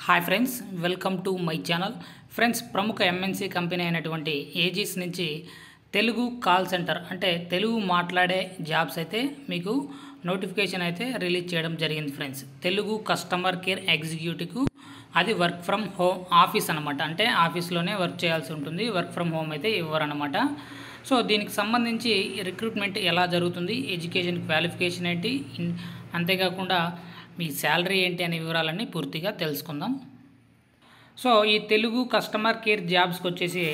Hi friends welcome to my channel friends ప్రముఖ MNC company అయినటువంటి Aegis నుంచి Telugu call centre అంటే తెలుగు మాట్లాడే జాబ్స్ అయితే మీకు నోటిఫికేషన్ అయితే రిలీజ్ చేయడం జరిగింది friends Telugu customer care executive అది వర్క్ ఫ్రమ్ హోమ్ ఆఫీస్ అనమాట అంటే ఆఫీస్లోనే వర్క్ చేయాల్సి ఉంటుంది వర్క్ ఫ్రమ్ హోమ్ అయితే ఇవ్వరనమాట సో దీనికి సంబంధించి రిక్రూట్మెంట్ ఎలా జరుగుతుంది ఎడ్యుకేషన్ క్వాలిఫికేషన్ ఏంటి అంతేకాకుండా మీ శాలరీ ఏంటి అనే వివరాలన్నీ పూర్తిగా తెలుసుకుందాం. సో ఈ తెలుగు కస్టమర్ కేర్ జాబ్స్కి వచ్చేసి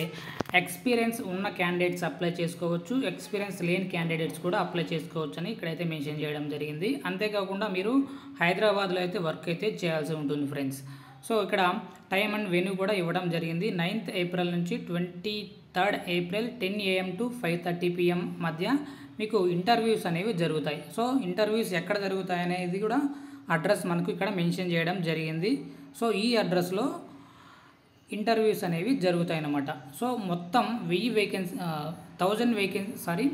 ఎక్స్పీరియన్స్ ఉన్న క్యాండిడేట్స్ అప్లై చేసుకోవచ్చు. ఎక్స్పీరియన్స్ లేని క్యాండిడేట్స్ కూడా అప్లై చేసుకోవచ్చు అని ఇక్కడైతే మెన్షన్ చేయడం జరిగింది. అంతేకాకుండా మీరు హైదరాబాద్లో అయితే వర్క్ అయితే చేయాల్సి ఉంటుంది ఫ్రెండ్స్. సో ఇక్కడ టైం అండ్ వెన్యూ కూడా ఇవ్వడం జరిగింది. నైన్త్ ఏప్రిల్ నుంచి twenty third April ten AM to five thirty PM మధ్య మీకు ఇంటర్వ్యూస్ అనేవి జరుగుతాయి. సో ఇంటర్వ్యూస్ ఎక్కడ జరుగుతాయి అనేది కూడా అడ్రస్ మనకు ఇక్కడ మెన్షన్ చేయడం జరిగింది. సో ఈ అడ్రస్లో ఇంటర్వ్యూస్ అనేవి జరుగుతాయి అన్నమాట సో మొత్తం వెయ్యి vacancy thousand vacancy sorry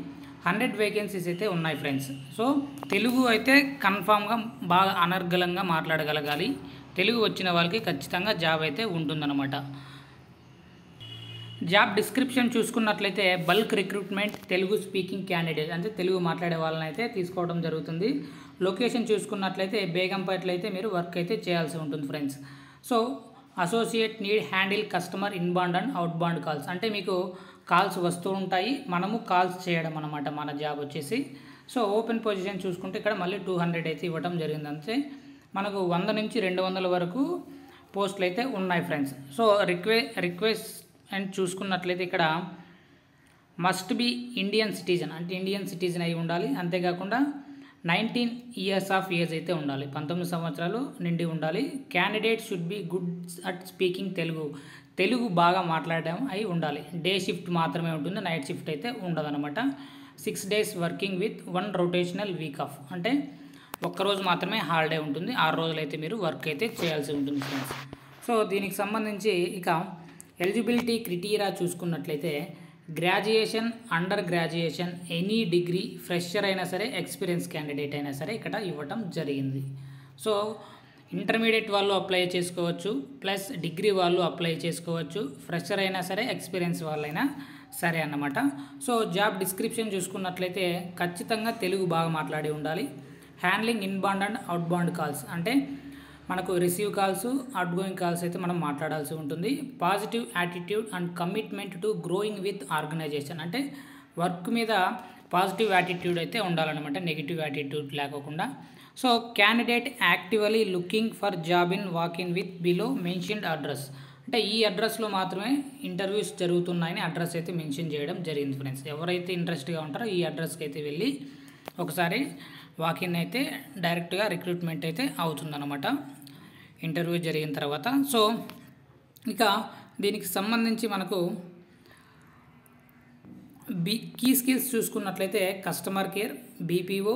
hundred vacancies అయితే ఉన్నాయి ఫ్రెండ్స్. సో తెలుగు అయితే కన్ఫామ్గా బాగా అనర్గళంగా మాట్లాడగలగాలి. తెలుగు వచ్చిన వాళ్ళకి ఖచ్చితంగా జాబ్ అయితే ఉంటుందన్నమాట. జాబ్ డిస్క్రిప్షన్ చూసుకున్నట్లయితే bulk recruitment Telugu speaking candidate అంటే తెలుగు మాట్లాడే వాళ్ళని అయితే తీసుకోవడం జరుగుతుంది. లొకేషన్ చూసుకున్నట్లయితే బేగంపేటలో అయితే మీరు వర్క్ అయితే చేయాల్సి ఉంటుంది friends. So associate need handle customer inbound and outbound calls. అంటే మీకు కాల్స్ వస్తూ ఉంటాయి. మనము కాల్స్ చేయడం అనమాట మన జాబ్ వచ్చేసి. సో ఓపెన్ పొజిషన్ చూసుకుంటే ఇక్కడ మళ్ళీ టూ హండ్రెడ్ అయితే ఇవ్వడం జరిగింది అంతే. మనకు వంద నుంచి రెండు వందల వరకు పోస్టులు అయితే ఉన్నాయి ఫ్రెండ్స్. సో రిక్వె రిక్వెస్ట్ అండ్ చూసుకున్నట్లయితే ఇక్కడ మస్ట్ బి ఇండియన్ సిటిజన్. అంటే ఇండియన్ సిటిజన్ అయి ఉండాలి. అంతేకాకుండా నైన్టీన్ ఇయర్స్ ఆఫ్ ఏజ్ అయితే ఉండాలి. పంతొమ్మిది సంవత్సరాలు నిండి ఉండాలి. Candidate should be good at speaking Telugu Telugu బాగా మాట్లాడడం అయి ఉండాలి. డే షిఫ్ట్ మాత్రమే ఉంటుంది. నైట్ షిఫ్ట్ అయితే ఉండదన్నమాట. Six days working with one rotational week off అంటే ఒక్కరోజు మాత్రమే హాలిడే ఉంటుంది. ఆరు రోజులు అయితే మీరు వర్క్ అయితే చేయాల్సి ఉంటుంది ఫ్రెండ్స్ సో దీనికి సంబంధించి ఇక ఎలిజిబిలిటీ క్రిటీరియా చూసుకున్నట్లయితే graduation under graduation any degree fresher అయినా సరే ఎక్స్పీరియన్స్ క్యాండిడేట్ అయినా సరే ఇక్కడ ఇవ్వటం జరిగింది. సో ఇంటర్మీడియట్ వాళ్ళు అప్లై చేసుకోవచ్చు ప్లస్ డిగ్రీ వాళ్ళు అప్లై చేసుకోవచ్చు ఫ్రెషర్ అయినా సరే ఎక్స్పీరియన్స్ వాళ్ళైనా సరే అన్నమాట. సో జాబ్ డిస్క్రిప్షన్ చూసుకున్నట్లయితే ఖచ్చితంగా తెలుగు బాగా మాట్లాడి ఉండాలి. Handling inbound and outbound calls అంటే మనకు receive calls outgoing calls అయితే మనం మాట్లాడాల్సి ఉంటుంది. Positive attitude and commitment to growing with organisation అంటే వర్క్ మీద పాజిటివ్ యాటిట్యూడ్ అయితే ఉండాలన్నమాట నెగిటివ్ యాటిట్యూడ్ లేకోకుండా. So candidate actively looking for job in walk in with below mentioned address అంటే ఈ అడ్రస్లో మాత్రమే ఇంటర్వ్యూస్ జరుగుతున్నాయని అడ్రస్ అయితే మెన్షన్ చేయడం జరిగింది ఫ్రెండ్స్ ఎవరైతే ఇంట్రెస్ట్గా ఉంటారో ఈ అడ్రస్కి అయితే వెళ్ళి ఒకసారి వాకిన్ అయితే డైరెక్ట్గా రిక్రూట్మెంట్ అయితే అవుతుందన్నమాట. ఇంటర్వ్యూ జరిగిన తర్వాత. సో ఇక దీనికి సంబంధించి మనకు బీ కీ స్కిల్స్ చూసుకున్నట్లయితే customer care BPO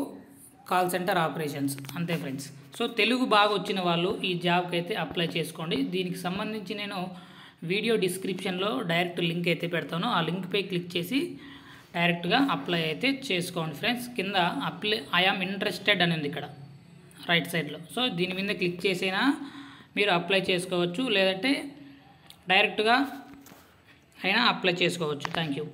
call centre operations అంతే ఫ్రెండ్స్. సో తెలుగు బాగా వచ్చిన వాళ్ళు ఈ జాబ్కి అయితే అప్లై చేసుకోండి. దీనికి సంబంధించి నేను వీడియో డిస్క్రిప్షన్లో డైరెక్ట్ లింక్ అయితే పెడతాను. ఆ లింక్పై క్లిక్ చేసి డైరెక్ట్గా అప్లై అయితే చేసుకోండి ఫ్రెండ్స్. కింద అప్లై ఐఆమ్ ఇంట్రెస్టెడ్ అనేది ఇక్కడ రైట్ సైడ్లో. సో దీని మీద క్లిక్ చేసినా మీరు అప్లై చేసుకోవచ్చు. లేదంటే డైరెక్ట్గా అయినా అప్లై చేసుకోవచ్చు. Thank you